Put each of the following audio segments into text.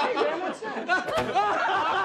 what's that?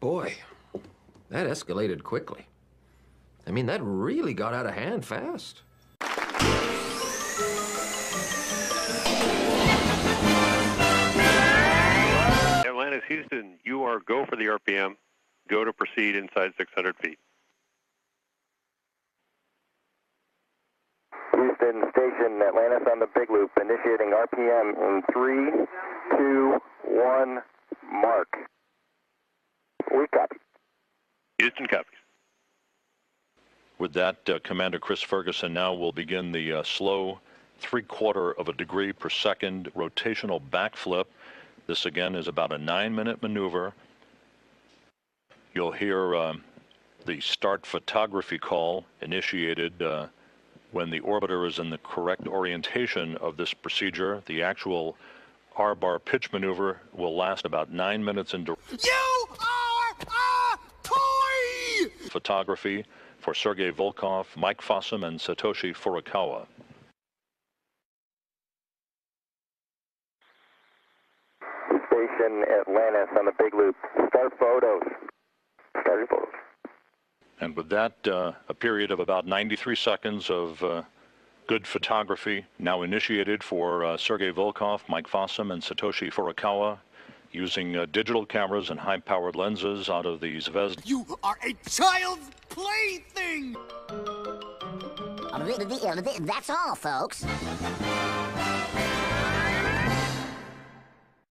Boy, that escalated quickly. I mean, that really got out of hand fast. Atlantis, Houston, you are go for the RPM. Go to proceed inside 600 feet. Houston Station, Atlantis on the Big Loop, initiating RPM in three, two, one, mark. We copy. Houston copies. With that, uh, Commander Chris Ferguson now will begin the uh, slow three quarter of a degree per second rotational backflip. This again is about a nine minute maneuver. You'll hear um, the start photography call initiated uh, when the orbiter is in the correct orientation of this procedure. The actual R bar pitch maneuver will last about nine minutes in duration. You are a toy! photography for Sergei Volkov, Mike Fossum, and Satoshi Furukawa. Station, Atlantis on the Big Loop. Start photos. Starting photos. And with that, uh, a period of about 93 seconds of uh, good photography now initiated for uh, Sergei Volkov, Mike Fossum, and Satoshi Furukawa using uh, digital cameras and high-powered lenses out of the Zvezda You are a child's plaything! That's all, folks.